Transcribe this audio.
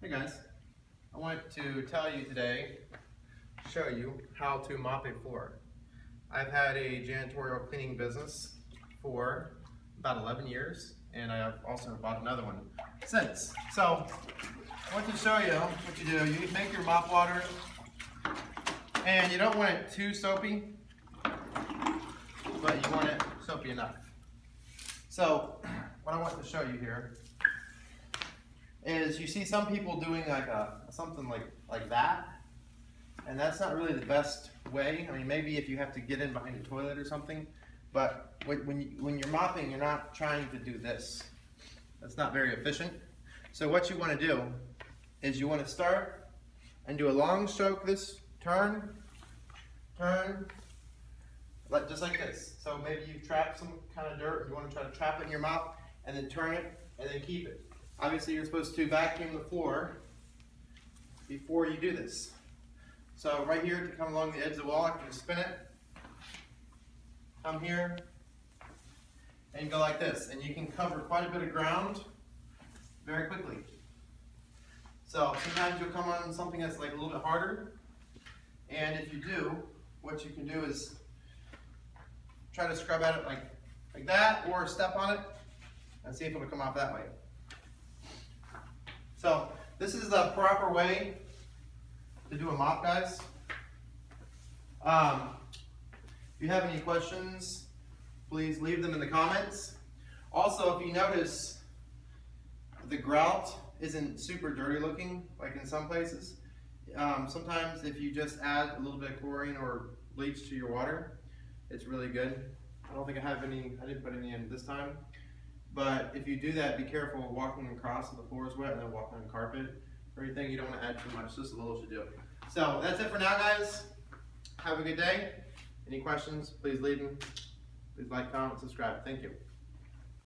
Hey guys, I want to tell you today, show you how to mop a floor. I've had a janitorial cleaning business for about 11 years and I have also bought another one since. So I want to show you what you do. You make your mop water and you don't want it too soapy, but you want it soapy enough. So what I want to show you here is you see some people doing like a something like like that, and that's not really the best way. I mean, maybe if you have to get in behind a toilet or something, but when you, when you're mopping, you're not trying to do this. That's not very efficient. So what you want to do is you want to start and do a long stroke. This turn, turn, like just like this. So maybe you trap some kind of dirt. You want to try to trap it in your mouth, and then turn it, and then keep it. Obviously, you're supposed to vacuum the floor before you do this. So right here, to come along the edge of the wall, I can spin it, come here, and go like this. And you can cover quite a bit of ground very quickly. So sometimes you'll come on something that's like a little bit harder. And if you do, what you can do is try to scrub at it like, like that, or step on it, and see if it'll come off that way. So this is the proper way to do a mop, guys. Um, if you have any questions, please leave them in the comments. Also, if you notice, the grout isn't super dirty looking, like in some places. Um, sometimes if you just add a little bit of chlorine or bleach to your water, it's really good. I don't think I have any, I didn't put any in this time. But if you do that, be careful walking across if the floor is wet and then walking on carpet or anything. You don't want to add too much, just a little should do. So that's it for now, guys. Have a good day. Any questions, please leave them. Please like, comment, subscribe. Thank you.